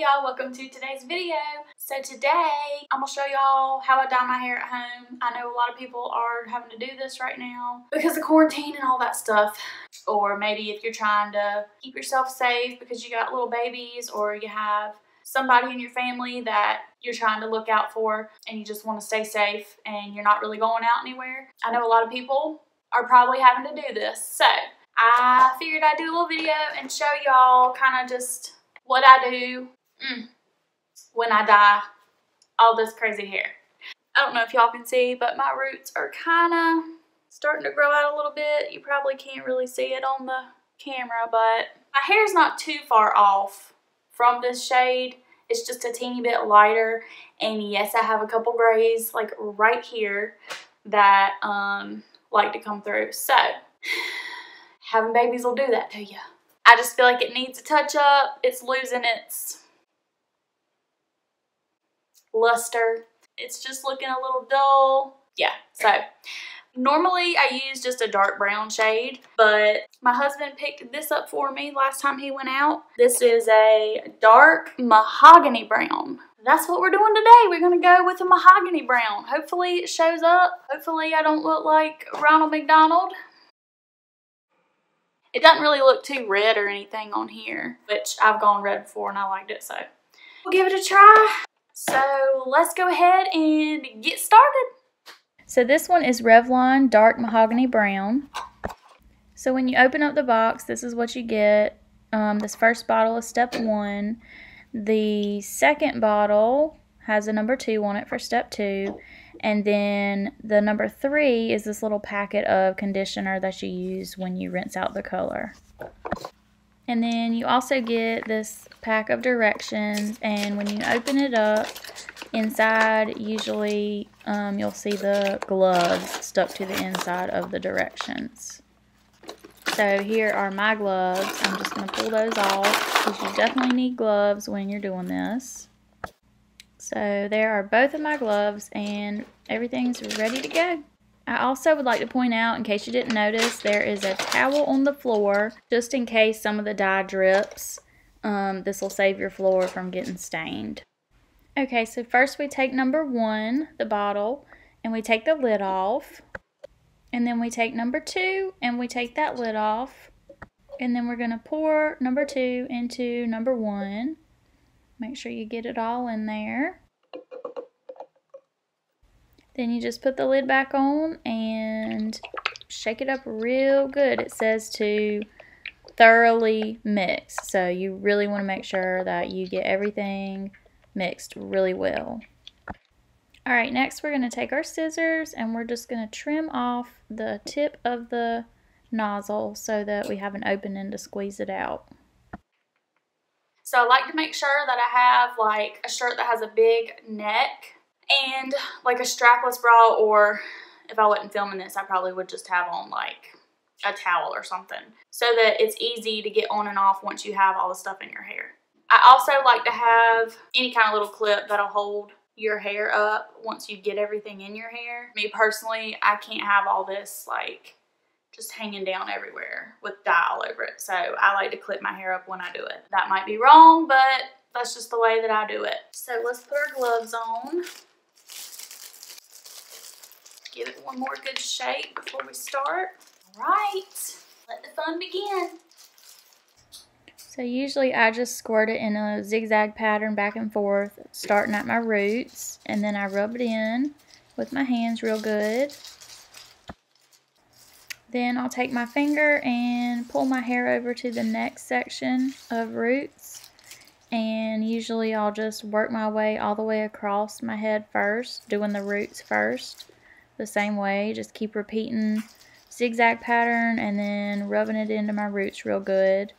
Y'all, welcome to today's video. So today, I'm gonna show y'all how I dye my hair at home. I know a lot of people are having to do this right now because of quarantine and all that stuff. Or maybe if you're trying to keep yourself safe because you got little babies or you have somebody in your family that you're trying to look out for and you just want to stay safe and you're not really going out anywhere. I know a lot of people are probably having to do this. So I figured I'd do a little video and show y'all kind of just what I do mm, when I dye all this crazy hair. I don't know if y'all can see, but my roots are kind of starting to grow out a little bit. You probably can't really see it on the camera, but my hair is not too far off from this shade. It's just a teeny bit lighter. And yes, I have a couple grays like right here that um, like to come through. So having babies will do that to you. I just feel like it needs a touch up. It's losing its luster. It's just looking a little dull. Yeah, so normally I use just a dark brown shade, but my husband picked this up for me last time he went out. This is a dark mahogany brown. That's what we're doing today. We're to go with a mahogany brown. Hopefully it shows up. Hopefully I don't look like Ronald McDonald. It doesn't really look too red or anything on here, which I've gone red before and I liked it, so we'll give it a try. So let's go ahead and get started. So this one is Revlon Dark Mahogany Brown. So when you open up the box, this is what you get. Um, this first bottle is step one. The second bottle has a number two on it for step two. And then the number three is this little packet of conditioner that you use when you rinse out the color. And then you also get this pack of directions and when you open it up, inside usually um, you'll see the gloves stuck to the inside of the directions. So here are my gloves. I'm just going to pull those off because you definitely need gloves when you're doing this. So there are both of my gloves and everything's ready to go. I also would like to point out, in case you didn't notice, there is a towel on the floor just in case some of the dye drips. Um, this will save your floor from getting stained. Okay, so first we take number one, the bottle, and we take the lid off. And then we take number two and we take that lid off. And then we're going to pour number two into number one. Make sure you get it all in there. Then you just put the lid back on and shake it up real good. It says to thoroughly mix. So you really want to make sure that you get everything mixed really well. Alright, next we're going to take our scissors and we're just going to trim off the tip of the nozzle so that we have an opening to squeeze it out. So I like to make sure that I have like a shirt that has a big neck and like a strapless bra or if I wasn't filming this, I probably would just have on like a towel or something so that it's easy to get on and off once you have all the stuff in your hair. I also like to have any kind of little clip that'll hold your hair up once you get everything in your hair. Me personally, I can't have all this like just hanging down everywhere with dye all over it. So I like to clip my hair up when I do it. That might be wrong, but that's just the way that I do it. So let's put our gloves on. Give it one more good shake before we start. All right, let the fun begin. So usually I just squirt it in a zigzag pattern back and forth, starting at my roots, and then I rub it in with my hands real good. Then I'll take my finger and pull my hair over to the next section of roots. And usually I'll just work my way all the way across my head first, doing the roots first. The same way, just keep repeating zigzag pattern and then rubbing it into my roots real good.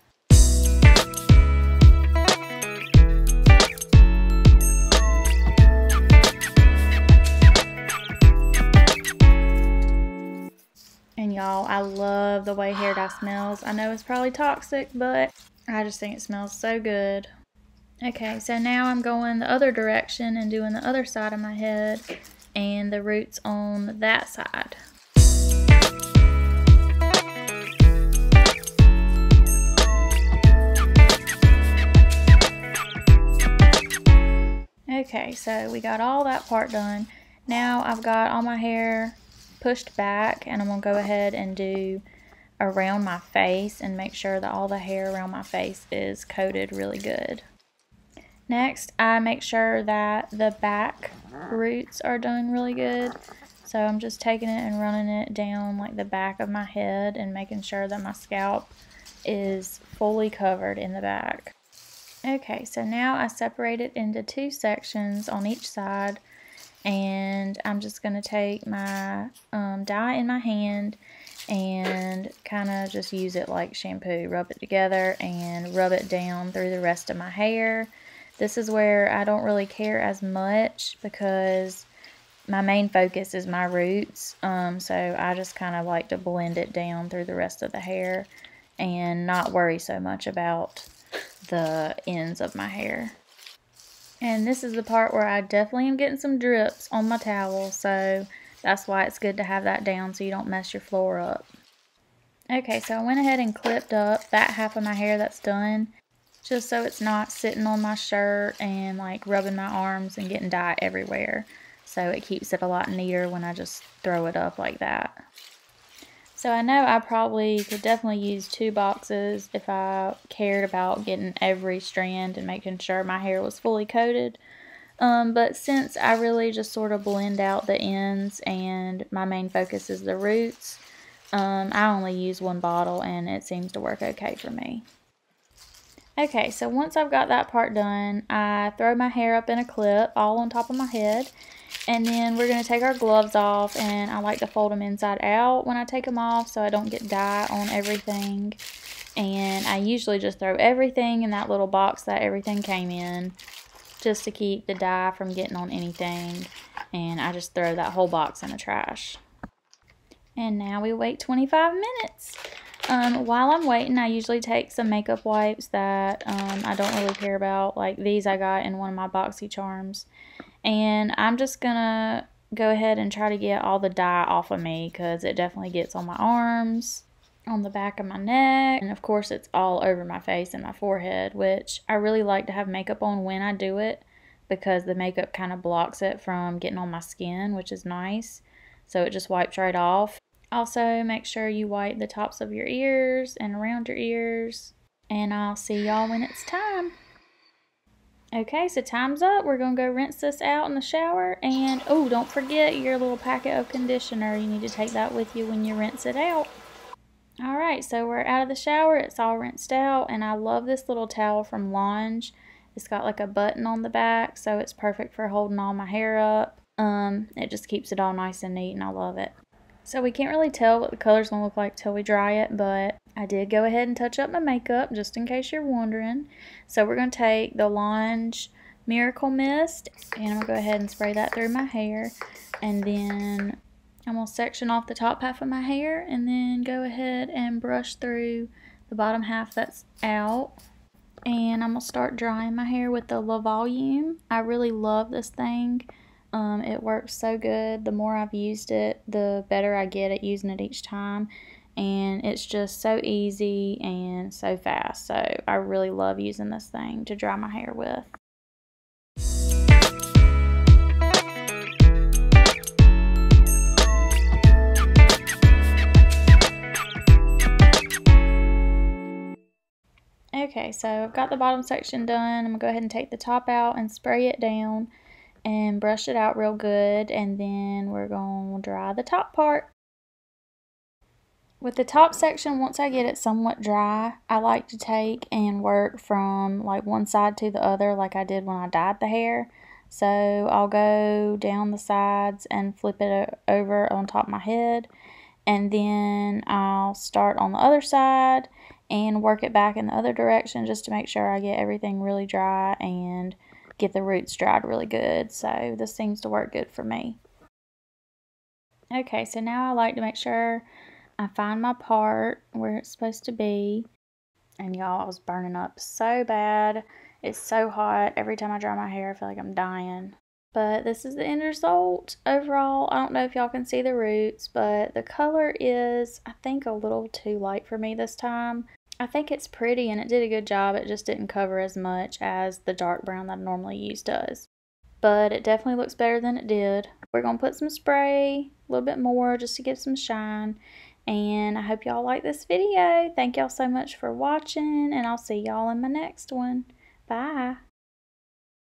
And y'all, I love the way hair dye smells. I know it's probably toxic, but I just think it smells so good. Okay, so now I'm going the other direction and doing the other side of my head and the roots on that side. Okay, so we got all that part done. Now I've got all my hair pushed back and I'm going to go ahead and do around my face and make sure that all the hair around my face is coated really good. Next, I make sure that the back roots are done really good. So I'm just taking it and running it down like the back of my head and making sure that my scalp is fully covered in the back. Okay, so now I separate it into two sections on each side and I'm just going to take my um, dye in my hand and kind of just use it like shampoo. Rub it together and rub it down through the rest of my hair. This is where I don't really care as much because my main focus is my roots. Um, so I just kind of like to blend it down through the rest of the hair and not worry so much about the ends of my hair. And this is the part where I definitely am getting some drips on my towel. So that's why it's good to have that down so you don't mess your floor up. Okay, so I went ahead and clipped up that half of my hair that's done just so it's not sitting on my shirt and like rubbing my arms and getting dye everywhere. So it keeps it a lot neater when I just throw it up like that. So I know I probably could definitely use two boxes if I cared about getting every strand and making sure my hair was fully coated. Um, but since I really just sort of blend out the ends and my main focus is the roots, um, I only use one bottle and it seems to work okay for me. Okay, so once I've got that part done, I throw my hair up in a clip all on top of my head. And then we're going to take our gloves off and I like to fold them inside out when I take them off so I don't get dye on everything. And I usually just throw everything in that little box that everything came in just to keep the dye from getting on anything. And I just throw that whole box in the trash. And now we wait 25 minutes. Um, while I'm waiting, I usually take some makeup wipes that um, I don't really care about. Like these I got in one of my BoxyCharms. And I'm just going to go ahead and try to get all the dye off of me because it definitely gets on my arms, on the back of my neck, and of course it's all over my face and my forehead, which I really like to have makeup on when I do it because the makeup kind of blocks it from getting on my skin, which is nice. So it just wipes right off. Also, make sure you wipe the tops of your ears and around your ears. And I'll see y'all when it's time. Okay, so time's up. We're going to go rinse this out in the shower. And, oh, don't forget your little packet of conditioner. You need to take that with you when you rinse it out. Alright, so we're out of the shower. It's all rinsed out. And I love this little towel from L'ange. It's got like a button on the back, so it's perfect for holding all my hair up. Um, it just keeps it all nice and neat, and I love it. So we can't really tell what the color's going to look like till we dry it, but I did go ahead and touch up my makeup just in case you're wondering. So we're going to take the L'ange Miracle Mist and I'm going to go ahead and spray that through my hair. And then I'm going to section off the top half of my hair and then go ahead and brush through the bottom half that's out. And I'm going to start drying my hair with the Le Volume. I really love this thing. Um, it works so good. The more I've used it, the better I get at using it each time. And it's just so easy and so fast. So I really love using this thing to dry my hair with. Okay, so I've got the bottom section done. I'm going to go ahead and take the top out and spray it down and brush it out real good and then we're going to dry the top part. With the top section, once I get it somewhat dry, I like to take and work from like one side to the other like I did when I dyed the hair. So I'll go down the sides and flip it over on top of my head and then I'll start on the other side and work it back in the other direction just to make sure I get everything really dry and get the roots dried really good. So this seems to work good for me. Okay, so now I like to make sure I find my part where it's supposed to be. And y'all, I was burning up so bad. It's so hot. Every time I dry my hair, I feel like I'm dying. But this is the end result. Overall, I don't know if y'all can see the roots, but the color is, I think, a little too light for me this time. I think it's pretty and it did a good job. It just didn't cover as much as the dark brown that I normally use does. but it definitely looks better than it did. We're going to put some spray, a little bit more just to give some shine. And I hope y'all like this video. Thank y'all so much for watching, and I'll see y'all in my next one. Bye.